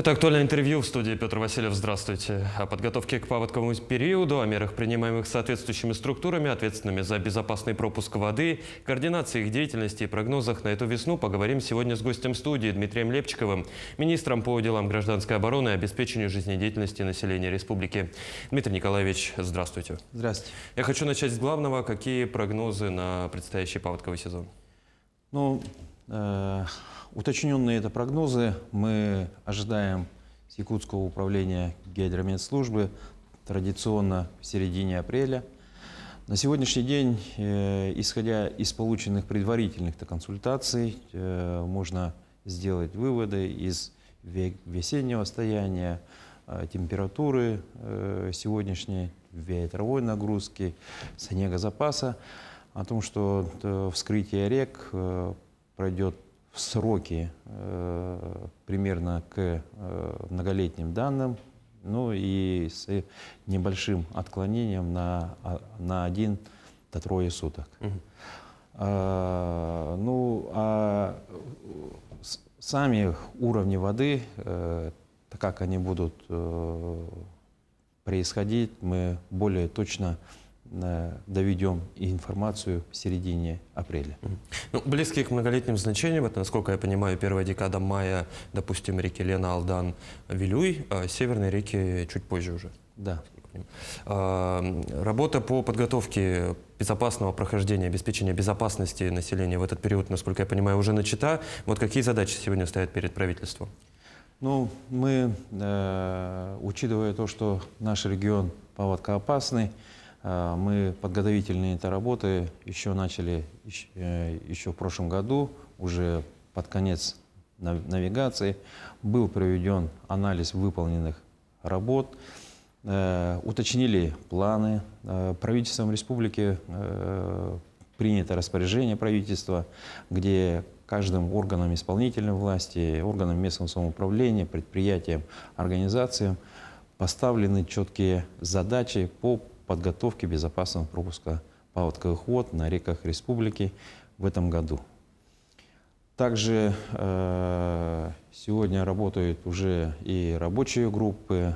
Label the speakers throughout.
Speaker 1: Это актуальное интервью в студии Петр Васильев. Здравствуйте. О подготовке к паводковому периоду, о мерах, принимаемых соответствующими структурами, ответственными за безопасный пропуск воды, координации их деятельности и прогнозах на эту весну поговорим сегодня с гостем студии Дмитрием Лепчиковым, министром по делам гражданской обороны и обеспечению жизнедеятельности населения республики. Дмитрий Николаевич, здравствуйте.
Speaker 2: Здравствуйте.
Speaker 1: Я хочу начать с главного. Какие прогнозы на предстоящий паводковый сезон?
Speaker 2: Ну, Уточненные это прогнозы мы ожидаем с Якутского управления гидрометслужбы традиционно в середине апреля. На сегодняшний день, э, исходя из полученных предварительных консультаций, э, можно сделать выводы из весеннего состояния, э, температуры сегодняшней, ветровой нагрузки, снегозапаса, о том, что вскрытие рек пройдет в сроки э, примерно к э, многолетним данным, ну и с небольшим отклонением на, а, на один до трое суток. Угу. А, ну, а сами уровни воды, э, как они будут э, происходить, мы более точно доведем информацию в середине апреля.
Speaker 1: Ну, близкие к многолетним значениям, это, насколько я понимаю, первая декада мая, допустим, реки Лена, Алдан, Вилюй, а северные реки чуть позже уже.
Speaker 2: Да.
Speaker 1: А, работа по подготовке безопасного прохождения, обеспечения безопасности населения в этот период, насколько я понимаю, уже начата. Вот какие задачи сегодня стоят перед правительством?
Speaker 2: Ну, мы, э, учитывая то, что наш регион паводкоопасный, а, мы подготовительные это работы еще начали еще в прошлом году, уже под конец навигации. Был проведен анализ выполненных работ, э, уточнили планы. Э, правительством республики э, принято распоряжение правительства, где каждым органом исполнительной власти, органам местного самоуправления, предприятиям, организациям поставлены четкие задачи по подготовки безопасного пропуска паводковых вод на реках республики в этом году. Также э, сегодня работают уже и рабочие группы,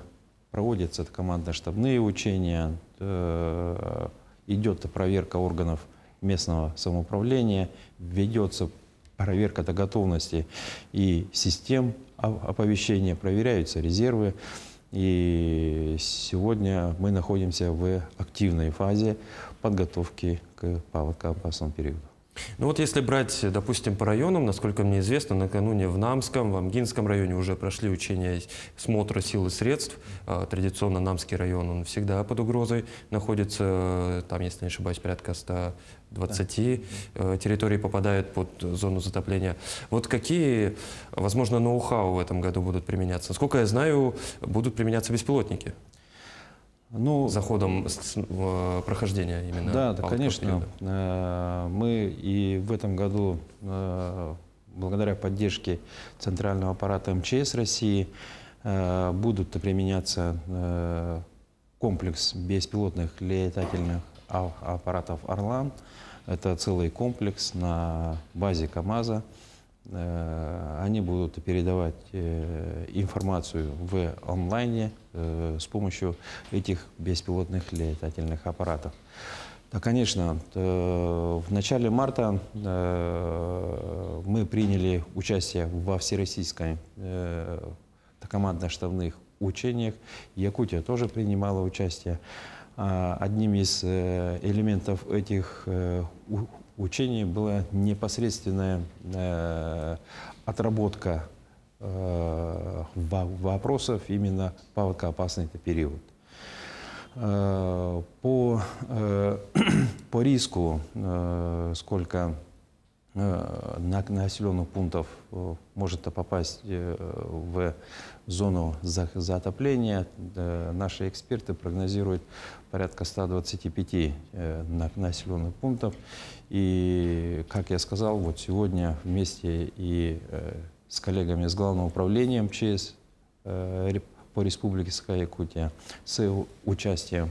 Speaker 2: проводятся командно-штабные учения, э, идет проверка органов местного самоуправления, ведется проверка до готовности и систем оповещения, проверяются резервы. И сегодня мы находимся в активной фазе подготовки к паводкоопасному периоду.
Speaker 1: Ну вот если брать, допустим, по районам, насколько мне известно, накануне в Намском, в Амгинском районе уже прошли учения смотра сил и средств. А, традиционно Намский район, он всегда под угрозой находится. Там, если не ошибаюсь, порядка 120 да. территорий попадает под зону затопления. Вот какие, возможно, ноу-хау в этом году будут применяться? Насколько я знаю, будут применяться беспилотники. Ну, за ходом прохождения именно?
Speaker 2: Да, да конечно. Э, мы и в этом году, э, благодаря поддержке Центрального аппарата МЧС России, э, будут применяться комплекс беспилотных летательных аппаратов «Орлан». Это целый комплекс на базе КАМАЗа. Э, они будут передавать э, информацию в онлайне э, с помощью этих беспилотных летательных аппаратов. Да, конечно, в начале марта мы приняли участие во всероссийской командно-штабных учениях. Якутия тоже принимала участие. А, одним из элементов этих учении была непосредственная э, отработка э, вопросов именно паводкоопасный период. Э, по, э, по риску, э, сколько э, населенных пунктов э, может попасть э, в зону затопления, наши эксперты прогнозируют порядка 125 населенных пунктов. И, как я сказал, вот сегодня вместе и с коллегами с Главного управления МЧС по Республике Саха-Якутия с участием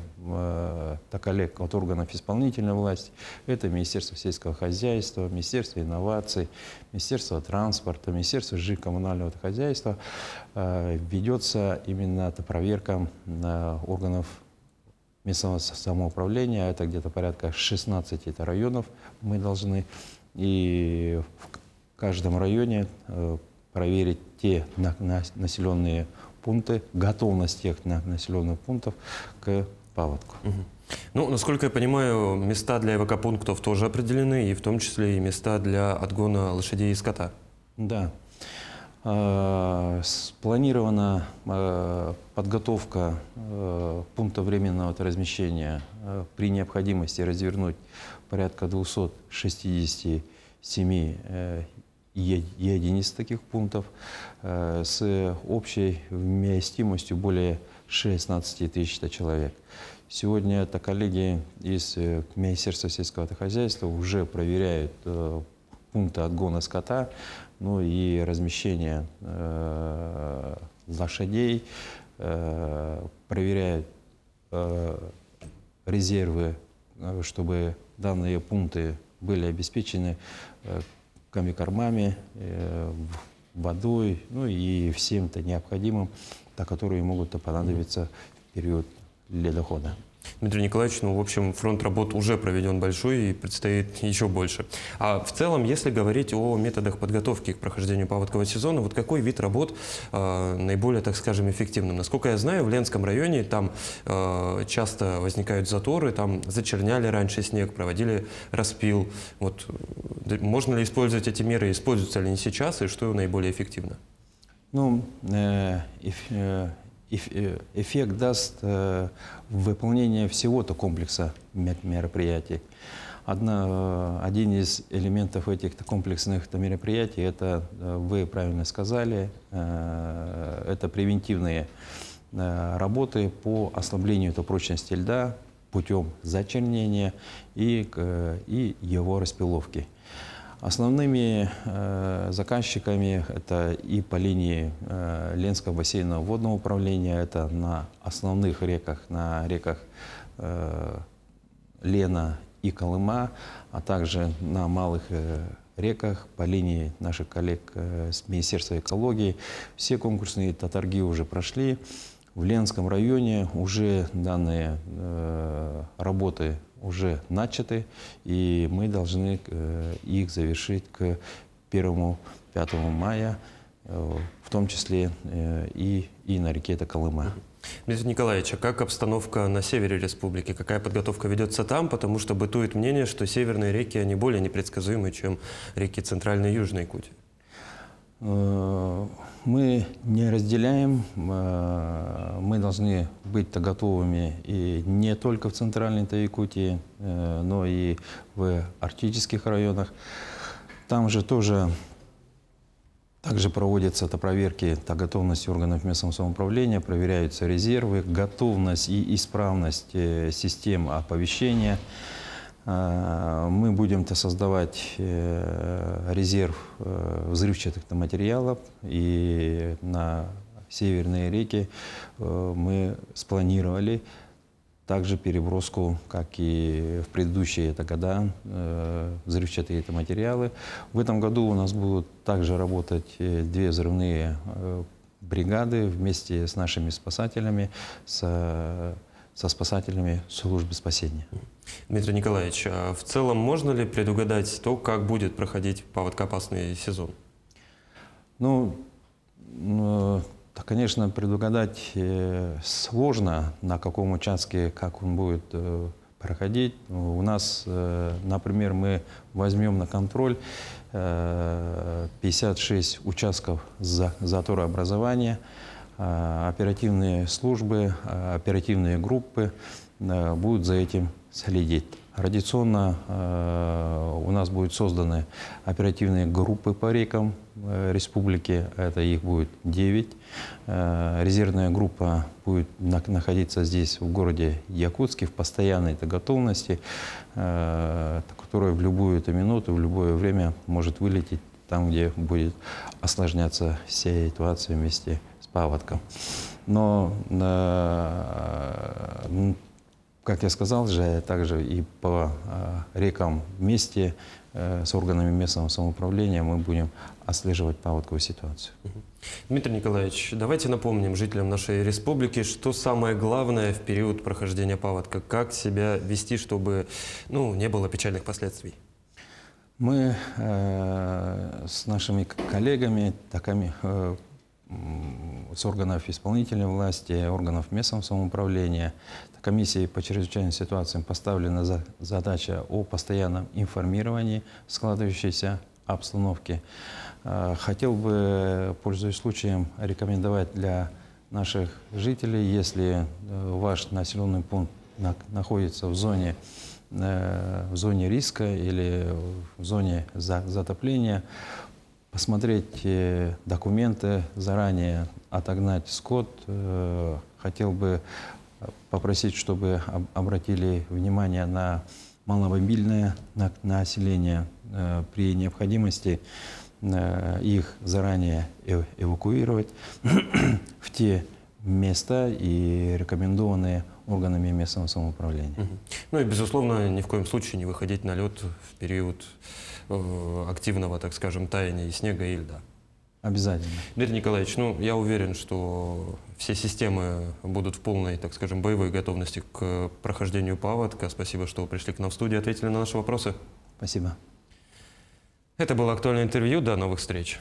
Speaker 2: так коллег от органов исполнительной власти. Это Министерство сельского хозяйства, Министерство инноваций, Министерство транспорта, Министерство жилищно-коммунального хозяйства. Ведется именно эта проверка органов местного самоуправления. Это где-то порядка 16 это районов мы должны. И в каждом районе проверить те населенные пункты, готовность тех населенных пунктов к паводку.
Speaker 1: Ну, насколько я понимаю, места для эвакопунктов тоже определены, и в том числе и места для отгона лошадей и скота.
Speaker 2: Да. А, спланирована а, подготовка а, пункта временного размещения при необходимости развернуть порядка 267 единиц таких пунктов э, с общей вместимостью более 16 тысяч человек. Сегодня это коллеги из э, Министерства сельского хозяйства уже проверяют э, пункты отгона скота, ну и размещение лошадей, проверяют резервы, чтобы данные пункты были обеспечены комикормами, э, водой, ну и всем-то необходимым, то, которые могут понадобиться в период ледохода.
Speaker 1: Дмитрий Николаевич, ну, в общем, фронт работ уже проведен большой и предстоит еще больше. А в целом, если говорить о методах подготовки к прохождению паводкового сезона, вот какой вид работ э, наиболее, так скажем, эффективным? Насколько я знаю, в Ленском районе там э, часто возникают заторы, там зачерняли раньше снег, проводили распил. Вот, можно ли использовать эти меры, используются ли они сейчас и что наиболее эффективно?
Speaker 2: Ну, э, э, Э, эффект даст э, выполнение всего-то комплекса мероприятий. Одна, э, один из элементов этих комплексных мероприятий, это, вы правильно сказали, это превентивные работы по ослаблению прочности льда путем зачернения и, и его распиловки. Основными э, заказчиками это и по линии э, Ленского бассейного водного управления, это на основных реках, на реках э, Лена и Колыма, а также на малых э, реках по линии наших коллег э, с Министерства экологии. Все конкурсные торги уже прошли. В Ленском районе уже данные э, работы уже начаты, и мы должны э, их завершить к 1-5 мая, э, в том числе э, и, и на реке Колыма.
Speaker 1: Дмитрий Николаевич, а как обстановка на севере республики? Какая подготовка ведется там? Потому что бытует мнение, что северные реки, они более непредсказуемы, чем реки Центральной и Южной Якутии.
Speaker 2: Э, мы не разделяем, э, мы должны быть готовыми и не только в центральной Якутии, э, но и в арктических районах. Там же тоже также проводятся это проверки это готовности органов местного самоуправления, проверяются резервы, готовность и исправность систем оповещения. А, мы будем -то создавать э, резерв э, взрывчатых материалов, и на северные реки э, мы спланировали также переброску, как и в предыдущие это года, взрывчатые это материалы. В этом году у нас будут также работать две взрывные бригады вместе с нашими спасателями, с, со спасателями службы спасения.
Speaker 1: Дмитрий Николаевич, а в целом можно ли предугадать то, как будет проходить паводкоопасный сезон?
Speaker 2: Ну, ну конечно, предугадать э, сложно, на каком участке, как он будет э, проходить. У нас, например, мы возьмем на контроль 56 участков заторообразования, оперативные службы, оперативные группы будут за этим следить. Традиционно э, у нас будут созданы оперативные группы по рекам э, республики, это их будет 9. Э, резервная группа будет на, находиться здесь, в городе Якутске, в постоянной -то готовности, э, которая в любую -то минуту, в любое время может вылететь там, где будет осложняться вся ситуация вместе паводком. Но, э, как я сказал же, также и по э, рекам вместе э, с органами местного самоуправления мы будем отслеживать паводковую ситуацию.
Speaker 1: Дмитрий Николаевич, давайте напомним жителям нашей республики, что самое главное в период прохождения паводка, как себя вести, чтобы ну, не было печальных последствий.
Speaker 2: Мы э, с нашими коллегами, такими, э, с органов исполнительной власти, органов местного самоуправления, комиссией по чрезвычайным ситуациям поставлена за, задача о постоянном информировании складывающейся обстановки. Э, хотел бы, пользуясь случаем, рекомендовать для наших жителей, если э, ваш населенный пункт находится в зоне Э, в зоне риска или в зоне затопления, посмотреть э, документы заранее, отогнать скот. Э, хотел бы попросить, чтобы обратили внимание на маломобильное население при необходимости их заранее эвакуировать в те места и рекомендованные органами местного самоуправления. Угу.
Speaker 1: Ну и, безусловно, ни в коем случае не выходить на лед в период э, активного, так скажем, таяния и снега и льда.
Speaker 2: Обязательно.
Speaker 1: Дмитрий Николаевич, ну, я уверен, что все системы будут в полной, так скажем, боевой готовности к прохождению паводка. Спасибо, что пришли к нам в студию, ответили на наши вопросы.
Speaker 2: Спасибо.
Speaker 1: Это было актуальное интервью. До новых встреч.